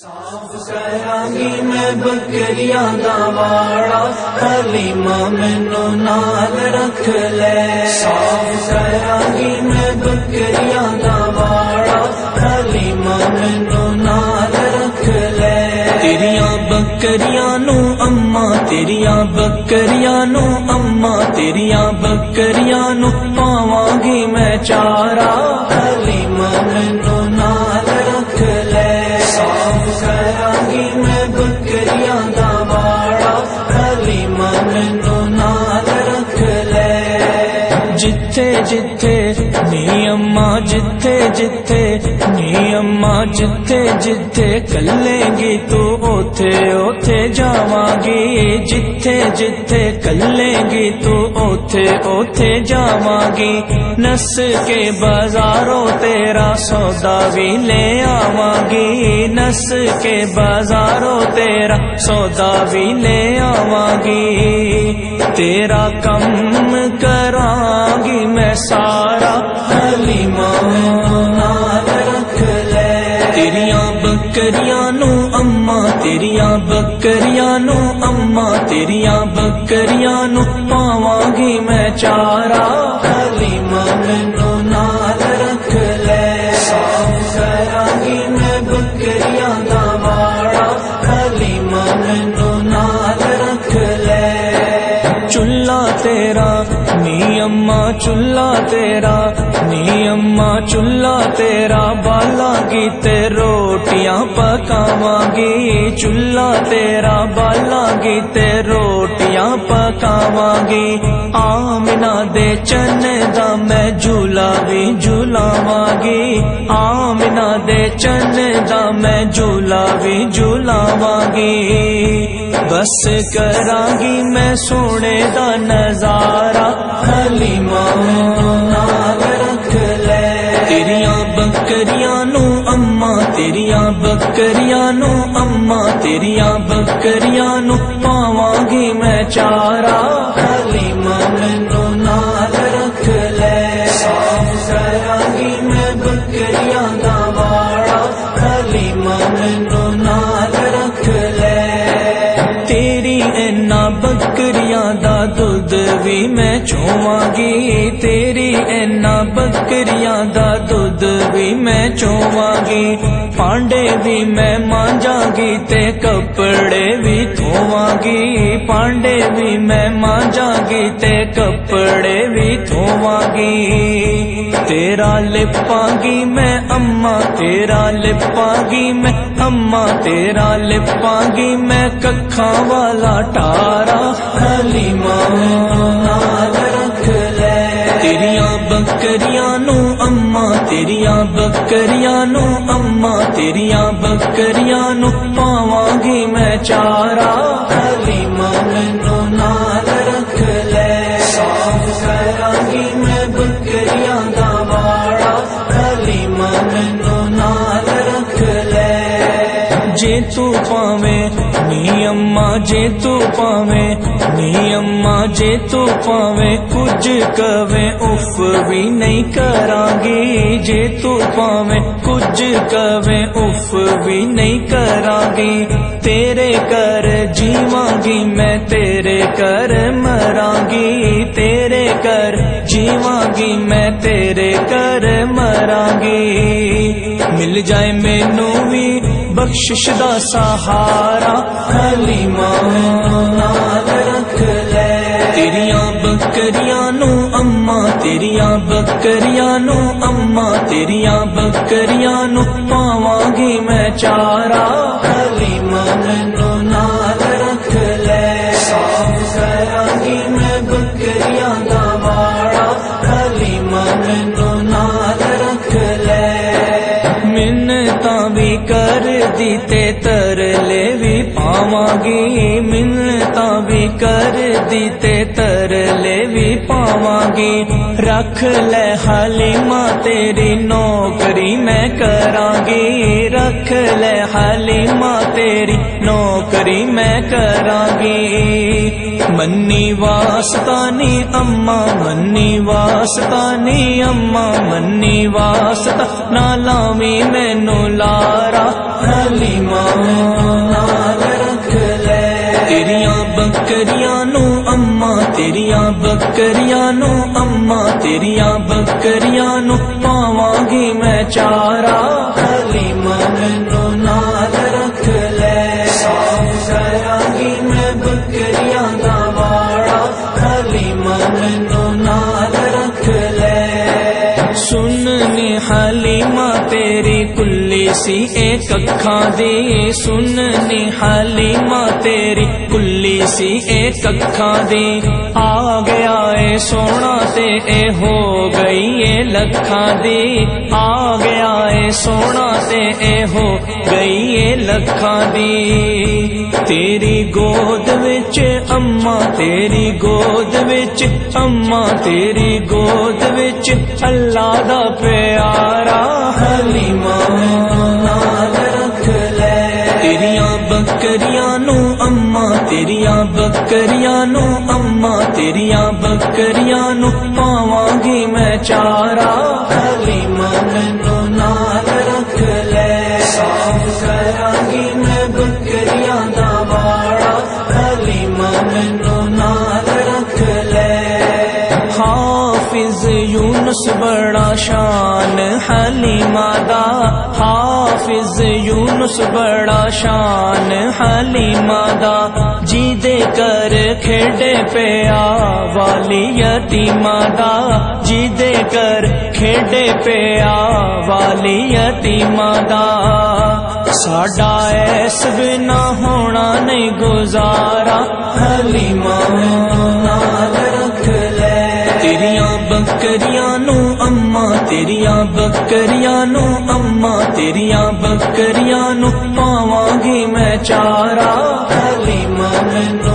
ਸਾਫ ਕਰਾਂਗੀ ਮੈਂ ਬੱਕਰੀਆਂ ਦਾ ਵਾੜਾ ਹਲੀਮਾ ਮੈਨੂੰ ਨਾਲ ਰੱਖ ਲੈ ਸਾਫ ਕਰਾਂਗੀ ਮੈਂ ਬੱਕਰੀਆਂ ਦਾ ਵਾੜਾ ਹਲੀਮਾ ਮੈਨੂੰ ਨਾਲ ਰੱਖ ਲੈ ਤੇਰੀਆਂ ਬੱਕਰੀਆਂ ਨੂੰ ਅੰਮਾ ਤੇਰੀਆਂ ਬੱਕਰੀਆਂ ਨੂੰ ਅੰਮਾ ਤੇਰੀਆਂ ਬੱਕਰੀਆਂ ਨੂੰ ਪਾਵਾਂਗੀ ਮੈਂ ਚਾਰਾ ਜਿੱਥੇ ਜਿੱਥੇ ਨੀ ਅੰਮਾ ਜਿੱਥੇ ਜਿੱਥੇ ਕੱਲੇਗੀ ਤੂੰ ਉਥੇ ਉਥੇ ਜਾਵਾਂਗੀ ਜਿੱਥੇ ਜਿੱਥੇ ਕੱਲੇਗੀ ਤੂੰ ਉਥੇ ਉਥੇ ਜਾਵਾਂਗੀ ਨਸ ਕੇ ਬਾਜ਼ਾਰੋਂ ਤੇਰਾ ਸੌਦਾ ਵੀ ਲੈ ਆਵਾਂਗੀ ਨਸ ਕੇ ਬਾਜ਼ਾਰੋਂ ਤੇਰਾ ਸੌਦਾ ਵੀ ਲੈ ਆਵਾਂਗੀ ਤੇਰਾ ਕੰਮ ਕਰਾਂਗੀ ਮੈਂ ਸਾਰਾ ਹਲੀਮਾ ਬੱਕਰੀਆਂ ਨੂੰ ਅੰਮਾ ਤੇਰੀਆਂ ਬੱਕਰੀਆਂ ਨੂੰ ਅੰਮਾ ਤੇਰੀਆਂ ਬੱਕਰੀਆਂ ਨੂੰ ਪਾਵਾਂਗੀ ਮੈਂ ਚਾਰਾ ਹਲੀਮਾ ਮੈਨੂੰ ਨਾਲ ਰੱਖ ਲੈ ਸਾਫ ਕਰਾਂਗੀ ਮੈਂ ਬੱਕਰੀਆਂ ਦਾ ਵਾੜਾ ਹਲੀਮਾ ਮੈਨੂੰ ਨਾਲ ਰੱਖ ਲੈ ਚੁੱਲਾ ਤੇਰਾ ਨੀ ਅੰਮਾ ਚੁੱਲਾ ਤੇਰਾ अम्मा चूल्हा तेरा बालागी, ते रोटियाँ पकावगी। चूल्हा तेरा बालागी, ते रोटियाँ पकावगी। आमना दे चने दा मैं झूला भी झूलावगी। आमना दे चने दा मैं झूला भी झूलावगी। बस करागी मैं सोने दा नज़ारा, हलीमा। ਬੱਕਰੀਆਂ ਨੂੰ ਅੰਮਾ ਤੇਰੀਆਂ ਬੱਕਰੀਆਂ ਨੂੰ ਪਾਵਾਂਗੀ ਮੈਂ ਚਾਰਾ ਹਲੀਮਾ ਮੈਨੂੰ ਨਾਲ ਰੱਖ ਲੈ ਸਾਫ ਕਰਾਂਗੀ ਮੈਂ ਬੱਕਰੀਆਂ ਦਾ ਵਾੜਾ ਹਲੀਮਾ ਮੈਨੂੰ ਨਾਲ ਰੱਖ ਲੈ ਤੇਰੀ ਇਹਨਾਂ ਬੱਕਰੀਆਂ ਦਾ ਦੁੱਧ ਵੀ ਮੈਂ ਚੋਵਾਂਗੀ ਤੇਰੀ ਇਹਨਾਂ ਬੱਕਰੀਆਂ ਦਾ ਦੁੱਧ ਵੀ ਮੈਂ ਚੋਵਾਂਗੀ ਪਾਂਡੇ ਵੀ ਮੈਂ ਮਾਂਜਾਂਗੀ ਤੇ ਕੱਪੜੇ ਵੀ ਧੋਵਾਂਗੀ। ਪਾਂਡੇ ਵੀ ਮੈਂ ਮਾਂਜਾਂਗੀ ਤੇ ਕੱਪੜੇ ਵੀ ਧੋਵਾਂਗੀ। ਤੇਰਾ ਲਿਪਾਂਗੀ ਮੈਂ ਅੰਮਾ ਤੇਰਾ ਲਿਪਾਂਗੀ ਮੈਂ ਅੰਮਾ ਤੇਰਾ ਲਿਪਾਂਗੀ ਮੈਂ ਕੱਖਾਂ ਵਾਲਾ ਟਾਰਾ। ਹਲੀਮਾ ਮੈਨੂੰ ਨਾਲ ਰੱਖ ਲੈ। ਤੇਰੀਆਂ ਬੱਕਰੀਆਂ ਨੂੰ ਤੇਰੀਆਂ ਬੱਕਰੀਆਂ ਨੂੰ ਅੰਮਾ ਤੇਰੀਆਂ ਬੱਕਰੀਆਂ ਨੂੰ ਪਾਵਾਂਗੀ ਮੈਂ ਚਾਰਾ ਹਲੀਮਾ ਮੈਨੂੰ ਨਾਲ ਰੱਖ ਲੈ ਸਾਫ ਕਰਾਂਗੀ ਮੈਂ ਬੱਕਰੀਆਂ ਦਾ ਵਾੜਾ ਹਲੀਮਾ ਮੈਨੂੰ ਨਾਲ ਰੱਖ ਲੈ ਜੇ ਤੂੰ ਪਾਵੇਂ ਨੀ ਅੰਮਾ ਜੇ ਤੂੰ ਪਾਵੇਂ नी अम्मा जे तो तू पावे कुछ कवे, उफ भी नहीं करांगी। जे तो तू पावे कुछ कवे, उफ भी नहीं करांगी। तेरे कर जीवांगी, मैं तेरे कर मरांगी। तेरे कर जीवांगी, मैं तेरे कर मरांगी। मिल जाए मैनू भी बख्शिश दा सहारा हलीमा ਬੱਕਰੀਆਂ ਨੂੰ ਅੰਮਾ ਤੇਰੀਆਂ ਬੱਕਰੀਆਂ ਨੂੰ ਪਾਵਾਂਗੀ ਮੈਂ ਚਾਰਾ ਹਲੀਮਾ ਮੈਨੂੰ पावगी मिलता भी कर दी, ते तरले भी पावगी। रख ले हालिमा, तेरी नौकरी मैं करांगी। रख ले हालिमा, तेरी नौकरी मैं करांगी। मन्नी वास्तानी अम्मा, मन्नी वास्तानी अम्मा, मन्नी वास्ता, ना लावी मैनू लारा। हलीमा। ਬੱਕਰੀਆਂ ਨੂੰ ਅੰਮਾ ਤੇਰੀਆਂ ਬੱਕਰੀਆਂ ਨੂੰ ਪਾਵਾਂਗੀ ਮੈਂ ਚਾਰਾ ਹਲੀਮਾ ਮੈਨੂੰ सी एक अखा दे सुन निहाली माँ तेरी। कुली सी एक अखा दे, आ गया ए सोना ते, ए हो गई ए लखा दे। आ गया ए सोना ते, ए हो गई ए लखा दे। तेरी गोद विच अम्मा, तेरी गोद विच अम्मा, तेरी गोद विच अल्लाह दा प्यारा। हलीमा ਬੱਕਰੀਆਂ ਨੂੰ ਅੰਮਾ ਤੇਰੀਆਂ ਬੱਕਰੀਆਂ ਨੂੰ ਅੰਮਾ ਤੇਰੀਆਂ ਬੱਕਰੀਆਂ ਨੂੰ ਪਾਵਾਂਗੀ ਮੈਂ ਚਾਰਾ ਹਲੀਮਾ ਮੈਨੂੰ ਨਾਲ ਰੱਖ ਲੈ ਸਾਫ ਕਰਾਂਗੀ ਮੈਂ ਬੱਕਰੀਆਂ ਦਾ ਵਾੜਾ ਹਲੀਮਾ ਮੈਨੂੰ ਨਾਲ ਰੱਖ ਲੈ ਹਾਫਿਜ਼ ਯੂਨਸ ਬੜਾ ਸ਼ਾਨ ਹਲੀਮਾ ਦਾ हाफिज यूनुस बड़ा शान हलीमा मादा जीदे कर खेडे पे वाली यतीमा मादा जीदे कर खेडे पे वाली यतीमा मादा साडा ऐस बिना होना नहीं गुजारा। हली मादा तेरिया बकरिया नो अम्मा, तेरिया बकरिया नो अम्मा, तेरिया बकरिया नो पावगी मैं चारा। हरी मन